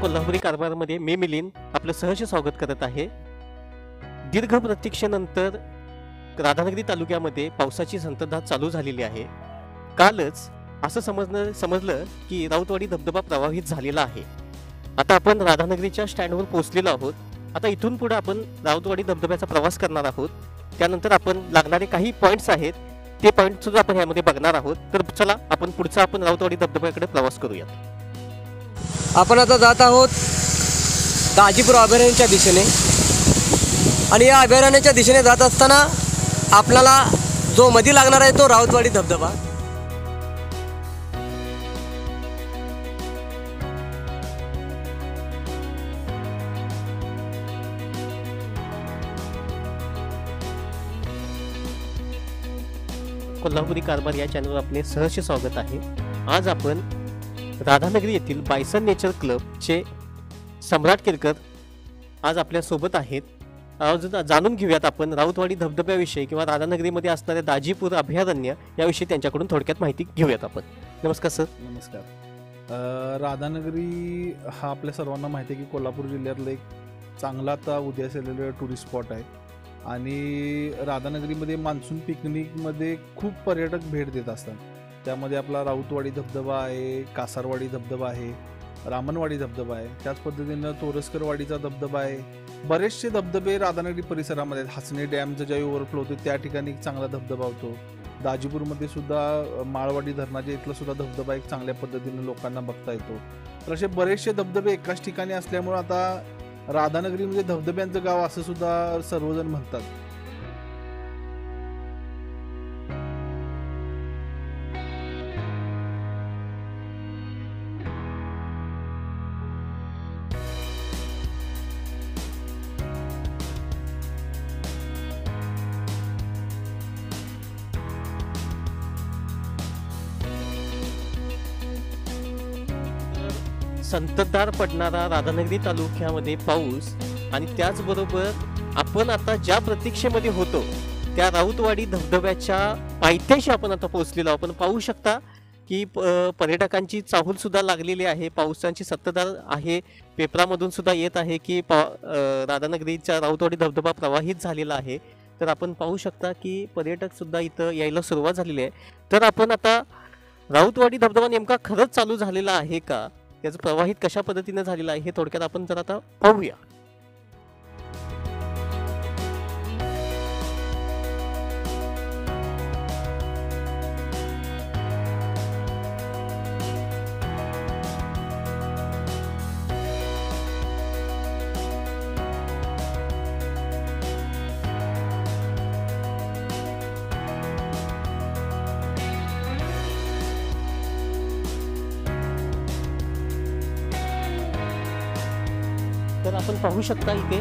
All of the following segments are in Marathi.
कोल्हापुरी कारभारमध्ये मी मिलिन आपलं सहर्ष स्वागत करत आहे. दीर्घ प्रतीक्षेनंतर राधानगरी तालुक्यामध्ये पावसाची संततधार चालू झालेली आहे. कालच असं समजणं समजलं की राऊतवाडी धबधबा प्रवाहित झालेला आहे. आता आपण राधानगरीच्या स्टँडवर पोहोचलेलो आहोत. आता इथून पुढे आपण राऊतवाडी धबधब्याचा प्रवास करणार आहोत. त्यानंतर आपण लागणारे काही पॉईंट्स आहेत ते पॉईंट सुद्धा आपण यामध्ये बघणार आहोत. तर चला आपण पुढचा आपण राऊतवाडी धबधब्याकडे प्रवास करूयात. आपण आता जात आहोत गाजीपूर अभयारण्याच्या दिशेने. आणि या अभयारण्याच्या दिशेने जात असताना आपल्याला जो मधी लागणार आहे तो राऊतवाडी धबधबा. कोल्हापुरी कारभार या चॅनलवर आपले सहर्ष स्वागत आहे. आज आपण राधानगरी येथील बायसन नेचर क्लबचे सम्राट केरकर आज आपल्यासोबत आहेत. आज जाणून घेऊयात आपण राऊतवाडी धबधब्याविषयी किंवा राधानगरीमध्ये असणाऱ्या दाजीपूर अभयारण्य याविषयी त्यांच्याकडून थोडक्यात माहिती घेऊयात आपण. नमस्कार सर. नमस्कार. राधानगरी हा आपल्या सर्वांना माहिती आहे की कोल्हापूर जिल्ह्यातलं एक चांगला आता उदयास आलेलं टुरिस्ट स्पॉट आहे. आणि राधानगरीमध्ये मान्सून पिकनिकमध्ये खूप पर्यटक भेट देत असतात. त्यामध्ये आपला राऊतवाडी धबधबा आहे कासारवाडी धबधबा आहे रामनवाडी धबधबा आहे. त्याच पद्धतीनं तोरसकरवाडीचा धबधबा आहे. बरेचसे धबधबे राधानगरी परिसरामध्ये आहेत. हसणे डॅमचं ज्यावेळी ओव्हरफ्लो होतो त्या ठिकाणी एक चांगला धबधबा होतो. दाजीपूरमध्ये सुद्धा माळवाडी धरणाच्या इथला सुद्धा धबधबा एक चांगल्या पद्धतीनं लोकांना बघता येतो. तर असे बरेचसे धबधबे एकाच ठिकाणी असल्यामुळे आता राधानगरी म्हणजे धबधब्यांचं गाव असं सुद्धा सर्वजण म्हणतात. संततधार पडणारा राधानगरी तालुक्यामध्ये पाऊस आणि त्याचबरोबर आपण आता ज्या प्रतीक्षेमध्ये होतो त्या राऊतवाडी धबधब्याच्या पायथ्याशी आपण आता पोहोचलेलो आपण पाहू शकता की प- पर्यटकांची चाहूल सुद्धा लागलेली आहे पावसाची संततधार आहे पेपरामधून सुद्धा येत आहे की पा राधानगरीचा राऊतवाडी धबधबा प्रवाहित झालेला आहे. तर आपण पाहू शकता की पर्यटक सुद्धा इथं यायला सुरुवात झालेली आहे. तर आपण आता राऊतवाडी धबधबा नेमका खरंच चालू झालेला आहे का? याचं प्रवाहित कशा पद्धतीनं झालेलं आहे हे थोडक्यात आपण जर आता पाहूया. आपण पाहू शकता इथे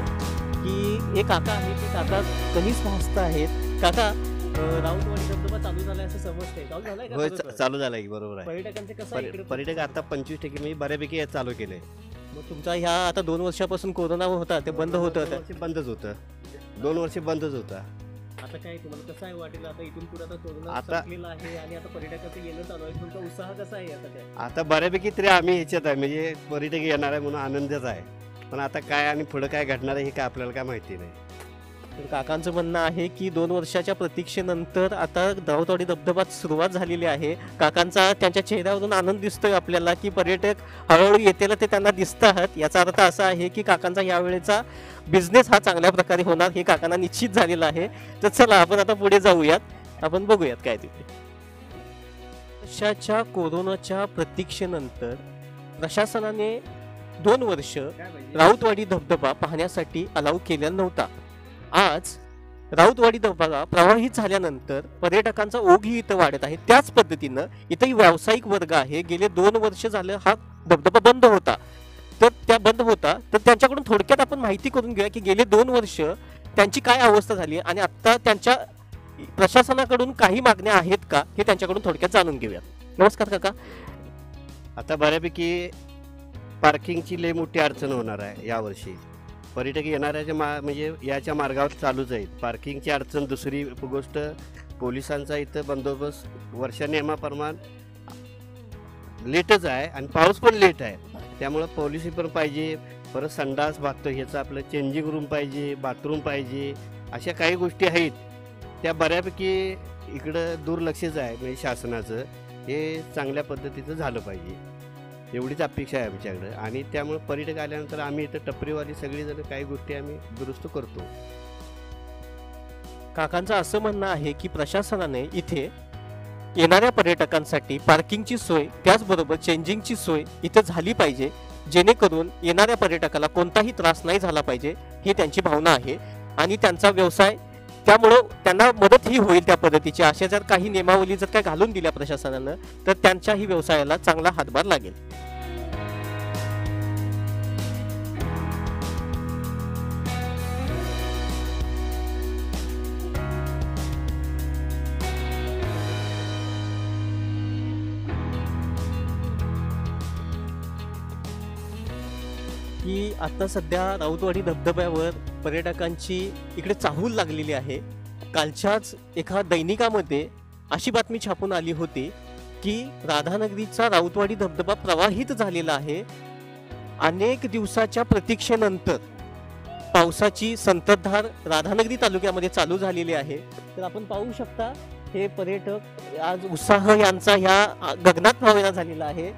की एक काका आहे ते काका कणीस भासत आहेत. काका राऊतवाडी धबधबा चालू झालाय असं समजतंय. चालू झालाय का होय चालू झालंय? बरोबर आहे. पर्यटकांचे कसं आहे पर्य- इकडे पर्यटक आता पंचवीस टक्के म्हणजे बऱ्यापैकी चालू केले. मग तुमचा ह्या आता दोन वर्षापासून कोरोना होता ते बंद होतं वर्ष बंदच होतं. दोन वर्ष बंदच होतं. आता काय तुम्हाला कसं आहे वाटेल? आता इथून पुढे आता कोरोना आता- संपलेला आहे आणि आता पर्यटकाचं येणं चालू आहे. तुमचा उत्साह कसा आहे आता काय आता बऱ्यापैकी तरी आम्ही ह्याच्यात आहे म्हणजे पर्यटक येणार आहे म्हणून आनंदच आहे. पण आता काय आणि पुढं काय घडणार आहे हे काय आपल्याला काय माहिती नाही. तर काकांचं म्हणणं आहे की दोन वर्षाच्या प्रतीक्षेनंतर आता राऊतवाडी धबधबात सुरुवात झालेली आहे. काकांचा त्यांच्या चेहऱ्यावरून आनंद दिसतोय आपल्याला की पर्यटक हळूहळू येतेला ते त्यांना दिसतात याचा अर्थ असा आहे की काकांचा यावेळेचा बिझनेस हा चांगल्या प्रकारे होणार हे काकांना निश्चित झालेलं आहे. तर चला आपण आता पुढे जाऊयात. आपण बघूयात काय तिथे. वर्षाच्या कोरोनाच्या प्रतीक्षेनंतर प्रशासनाने दोन वर्ष राऊतवाडी धबधबा पाहण्यासाठी अलाव केलेला नव्हता. आज राऊतवाडी धबधबा प्रवाहित झाल्यानंतर पर्यटकांचा ओघही इथं वाढत आहे. त्याच पद्धतीनं इथंही व्यावसायिक वर्ग आहे. गेले दोन वर्ष झालं हा धबधबा बंद होता. तर त्या बंद होता. तर त्यांच्याकडून थोडक्यात आपण माहिती करून घेऊया की गेले दोन वर्ष त्यांची काय अवस्था झाली आणि आता त्यांच्या प्रशासनाकडून काही मागण्या आहेत का हे त्यांच्याकडून थोडक्यात जाणून घेऊयात नमस्कार काका. आता बऱ्यापैकी पार्किंगची लई मोठी अडचण होणार आहे यावर्षी. पर्यटक येणाऱ्याच्या मा म्हणजे याच्या मार्गावर चालूच आहेत. पार्किंगची अडचण दुसरी गोष्ट पोलिसांचा इथं बंदोबस्त वर्षा नियमाप्रमाण लेटच आहे आणि पाऊस पण लेट आहे. त्यामुळं पॉलिसी पण पाहिजे परत संडास भागतो ह्याचं आपलं चेंजिंग रूम पाहिजे बाथरूम पाहिजे अशा काही गोष्टी आहेत. त्या बऱ्यापैकी इकडं दुर्लक्षच आहे म्हणजे शासनाचं. हे चांगल्या पद्धतीचं झालं पाहिजे. एवढीच अपेक्षा आहे आमच्याकडं. आणि त्यामुळे पर्यटक आल्यानंतर आम्ही इथं टपरीवाली सगळीजण काही गोष्टी आम्ही दुरुस्त करतो. काकांचं असं म्हणणं आहे की प्रशासनाने इथे येणाऱ्या पर्यटकांसाठी पार्किंगची सोय त्याचबरोबर चेंजिंगची सोय इथं झाली पाहिजे जेणेकरून येणाऱ्या पर्यटकाला कोणताही त्रास नाही झाला पाहिजे ही त्यांची भावना आहे. आणि त्यांचा व्यवसाय त्यामुळं त्यांना मदतही होईल त्या पद्धतीची अशा जर काही नियमावली जर काय घालून दिल्या प्रशासनानं तर त्यांच्याही व्यवसायाला चांगला हातभार लागेल. की आता सध्या राऊतवाडी धबधब्यावर पर्यटकांची इकडे चाहूल लागलेली आहे. कालच्याच एका दैनिकामध्ये अशी बातमी छापून आली होती की राधानगरीचा राऊतवाडी धबधबा प्रवाहित झालेला आहे. अनेक दिवसाच्या प्रतीक्षेनंतर पावसाची संततधार राधानगरी तालुक्यामध्ये चालू झालेली आहे. तर आपण पाहू शकता हे पर्यटक आज उत्साह यांचा ह्या गगनात मावेना झालेला आहे.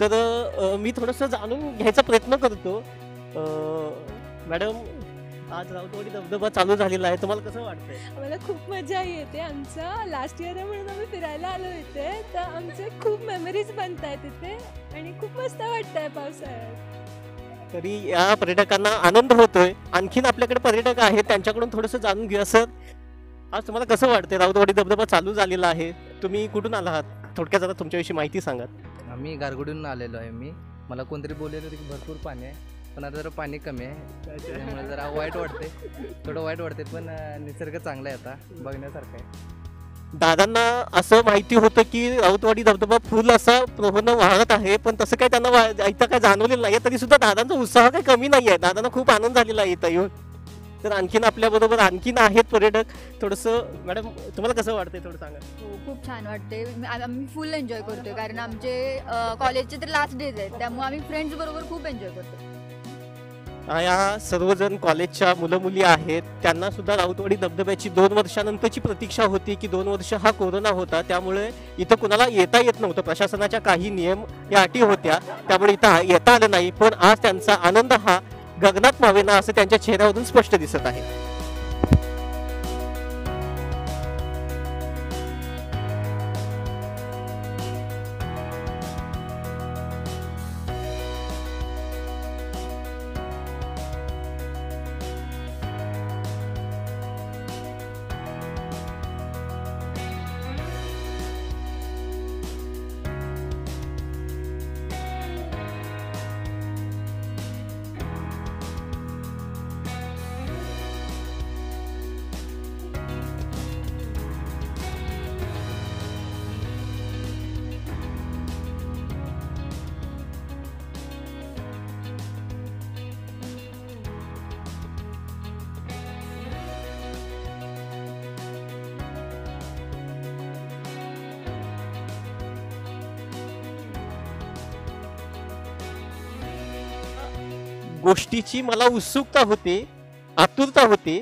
तर मी थोडंसं जाणून घ्यायचा प्रयत्न करतो. मॅडम आज राऊतवाडी धबधबा चालू झालेला आहे. तुम्हाला कसं वाटतंय? आम्हाला खूप मजा येते. आमचं लास्ट इयर आहे म्हणून आम्ही फिरायला आलो इथे. तर आमचे खूप मेमरीज बनत आहेत तिथे आणि खूप मस्त वाटतंय पावसाळ्यात. तरी या पर्यटकांना आनंद होतोय. आणखीन आपल्याकडे पर्यटक आहेत. त्यांच्याकडून थोडंसं जाणून घेऊया सर. आज तुम्हाला कसं वाटतंय? राऊतवाडी धबधबा चालू झालेला आहे. तुम्ही कुठून आला आहात थोडक्यात जरा तुमच्याविषयी माहिती सांगा. आम्ही गारगुडीहून आलेलो आहे मी. मला कोणतरी बोललेलं होतं की भरपूर पाणी आहे पण आता जरा पाणी कमी आहे. त्यामुळे जरा वाईट वाटते थोडं वाईट वाटते पण निसर्ग चांगला आहे आता बघण्यासारखं आहे. दादांना असं माहिती होतं की राऊतवाडी धबधबा फुल असा प्रवाहनं वाहत आहे पण तसं काही त्यांना वा- काय जाणवलेलं नाही तरी सुद्धा दादांचा उत्साह काही कमी नाही आहे दादांना खूप आनंद झालेला आहे इथं येऊन. तर आणखीन आपल्या बरोबर आणखीन आहेत पर्यटक. थोडंसं मॅडम तुम्हाला कसं वाटतंय थोडं सांगा. हो खूप छान वाटते मी- आम्ही फुल एन्जॉय करतोय कारण आमचे अ, कॉलेजचे तर लास्ट डेज आहेत. त्यामुळे आम्ही फ्रेंड्स बरोबर खूप एन्जॉय करतो आ, या सर्वजण कॉलेजच्या मुलं मुली आहेत. त्यांना सुद्धा राऊतवाडी धबधब्याची दोन वर्षानंतरची प्रतीक्षा होती की दोन वर्ष हा कोरोना होता. त्यामुळे इथं कुणाला येता येत नव्हतं. प्रशासनाच्या काही नियम या अटी होत्या. त्यामुळे इथं येता आलं नाही. पण आज त्यांचा आनंद हा गगनात मावेना असं त्यांच्या चेहऱ्यावरून स्पष्ट दिसत आहे. गोष्टीची मला उत्सुकता होती आतुरता होती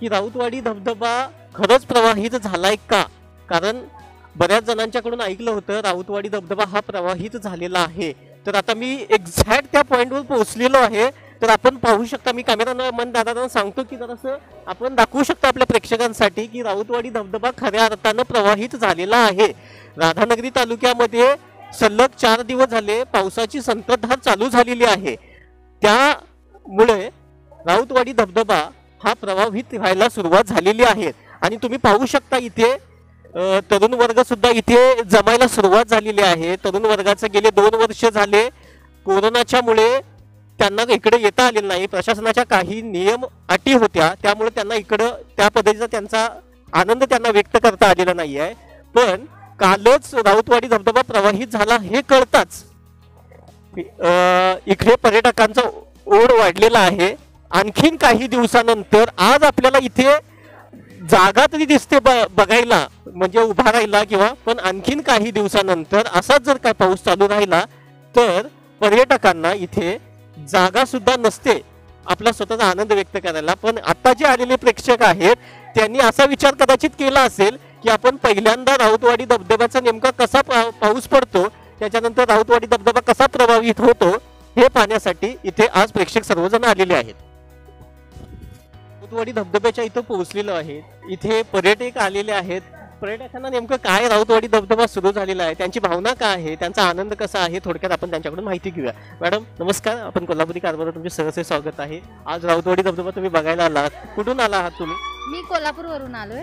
की राऊतवाडी धबधबा खरंच प्रवाहित झालाय का? कारण बऱ्याच जणांच्याकडून ऐकलं होतं राऊतवाडी धबधबा हा प्रवाहित झालेला आहे. तर आता मी एक्झॅक्ट त्या पॉईंटवर पोहोचलेलो आहे. तर आपण पाहू शकता मी कॅमेरा मन दादांना सांगतो की जरासं आपण दाखवू शकतो आपल्या प्रेक्षकांसाठी की राऊतवाडी धबधबा खऱ्या अर्थानं प्रवाहित झालेला आहे. राधानगरी तालुक्यामध्ये सलग चार दिवस झाले पावसाची संततधार चालू झालेली आहे. त्यामुळे राऊतवाडी धबधबा हा प्रभावित व्हायला सुरुवात झालेली आहे. आणि तुम्ही पाहू शकता इथे तरुण वर्ग सुद्धा इथे जमायला सुरुवात झालेली आहे. तरुण वर्गाचं गेले दोन वर्ष झाले. कोरोनाच्यामुळे त्यांना इकडे येता आलेलं नाही. प्रशासनाच्या काही नियम अटी होत्या. त्यामुळे त्यांना इकडं त्या पद्धतीचा त्यांचा आनंद त्यांना व्यक्त करता आलेला नाही आहे पण कालच राऊतवाडी धबधबा प्रवाहित झाला हे कळताच इकडे पर्यटकांचा ओढ वाढलेला आहे. आणखीन काही दिवसानंतर आज आपल्याला इथे जागा तरी दिसते ब- बघायला म्हणजे उभा राहिला किंवा पण आणखीन काही दिवसानंतर असाच जर काय पाऊस चालू राहिला तर पर्यटकांना इथे जागा सुद्धा नसते. आपला स्वतःचा आनंद व्यक्त करायला. पण आता जे आलेले प्रेक्षक आहेत त्यांनी असा विचार कदाचित केला असेल की आपण पहिल्यांदा राऊतवाडी धबधब्याचा नेमका कसा पा- पाऊस पडतो त्याच्यानंतर राऊतवाडी धबधबा कसा प्रभावित होतो हे पाहण्यासाठी इथे आज प्रेक्षक सर्वजण आलेले आहेत. राऊतवाडी धबधब्याच्या इथं पोहोचलेलो आहे. इथे पर्यटक आलेले आहेत. पर्यटकांना नेमकं काय राऊतवाडी धबधबा सुरू झालेला आहे? त्यांची भावना काय आहे? त्यांचा आनंद कसा आहे? थोडक्यात आपण त्यांच्याकडून माहिती घेऊया. मॅडम नमस्कार. आपण कोल्हापुरी कारभार तुमचे सहसे स्वागत आहे. आज राऊतवाडी धबधबा तुम्ही बघायला आलात. कुठून आला आहात तुम्ही? मी कोल्हापूरवरून आलोय.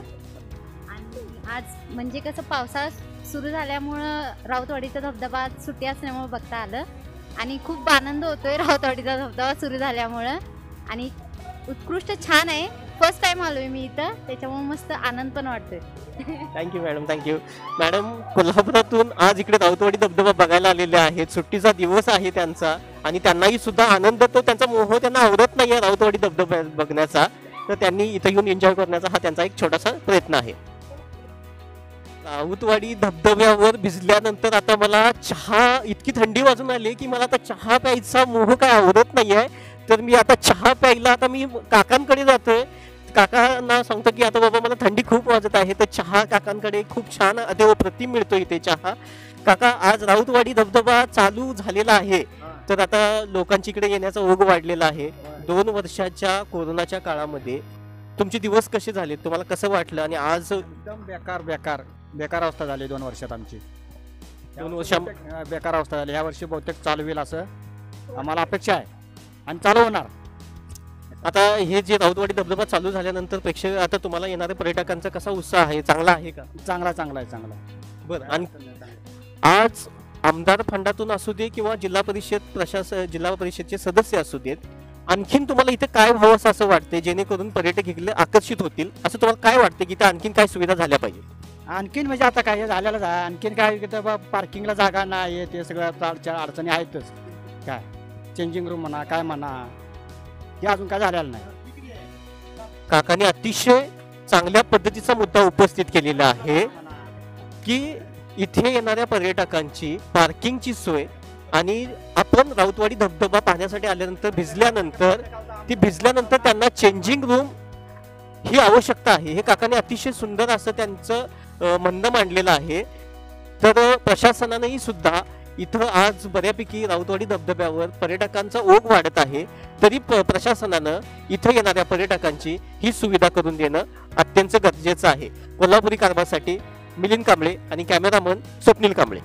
आणि आज म्हणजे कसं पावसाळा सुरू झाल्यामुळं राऊतवाडीचा धबधबा सुट्टी असल्यामुळं बघता आलं. आणि खूप आनंद होतोय राऊतवाडीचा धबधबा सुरू झाल्यामुळं. आणि उत्कृष्ट छान आहे. फर्स्ट टाइम आलोय मी इथं. त्याच्यामुळे मस्त आनंद पण वाटतोय. Thank you madam thank you madam कोल्हापुरातून आज इकडे राऊतवाडी धबधबा बघायला आलेले आहेत. सुट्टीचा दिवस आहे त्यांचा. आणि त्यांनाही सुद्धा आनंद तो त्यांचा मोह त्यांना आवडत नाही आहे राऊतवाडी धबधबा बघण्याचा. तर त्यांनी इथं येऊन एन्जॉय करण्याचा हा त्यांचा एक छोटासा प्रयत्न आहे. राऊतवाडी धबधब्यावर भिजल्यानंतर आता मला चहा इतकी थंडी वाजून आली की मला आता चहा प्यायचा मोह काय आवडत नाही आहे तर मी आता चहा प्यायला आता मी काकांकडे जातोय. काकांना सांगतो की आता बाबा मला थंडी खूप वाजत आहे तर चहा काकांकडे खूप छान अदेव प्रतिम मिळतो इथे चहा. काका आज राऊतवाडी धबधबा चालू झालेला आहे. तर आता लोकांची इकडे येण्याचा ओघ वाढलेला आहे. दोन वर्षाच्या कोरोनाच्या काळामध्ये तुमचे दिवस कसे झाले? तुम्हाला कसं वाटलं? आणि आज एकदम बेकार बेकार बेकार अवस्था झाली दोन वर्षात आमची. दोन वर्षा बेकार अवस्था झाली. ह्या वर्षी बहुतेक चालू होईल असं आम्हाला अपेक्षा आहे. आणि चालू होणार. आता हे जे राऊतवाडी धबधबा चालू झाल्यानंतर प्रेक्षक आता तुम्हाला येणाऱ्या पर्यटकांचा कसा उत्साह आहे? चांगला आहे का? चांगला चांगला आहे चांगला. बरं आणि आज आमदार फंडातून असू दे किंवा जिल्हा परिषद प्रशासन जिल्हा परिषदचे सदस्य असू देत आणखीन तुम्हाला इथे काय व्हावं असं वाटते जेणेकरून पर्यटक इकडे आकर्षित होतील. असं तुम्हाला काय वाटते की इथे आणखीन काय सुविधा झाल्या पाहिजे आणखीन म्हणजे आता काय आहे. आणखीन काय इथं बा पार्किंगला जागा नाही ते सगळं अडचण अडचणी आहेतच. काय? चेंजिंग रूम म्हणा काय म्हणा. हे अजून काय झालेलं नाही. काकाने अतिशय चांगल्या पद्धतीचा मुद्दा उपस्थित केलेला आहे की इथे येणाऱ्या पर्यटकांची पार्किंगची सोय आणि आपण राऊतवाडी धबधबा पाहण्यासाठी आल्यानंतर भिजल्यानंतर ती भिजल्यानंतर त्यांना चेंजिंग रूम ही आवश्यकता आहे. हे काकाने अतिशय सुंदर असं त्यांचं म्हणणं मांडलेलं आहे. तर प्रशासनानेही सुद्धा इथं आज बऱ्यापैकी राऊतवाडी धबधब्यावर पर्यटकांचा ओघ वाढत आहे. तरी प्रशासनानं इथं येणाऱ्या पर्यटकांची ही सुविधा करून देणं अत्यंत गरजेचं आहे. कोल्हापुरी कारभारसाठी मिलिंद कांबळे आणि कॅमेरामन स्वप्नील कांबळे.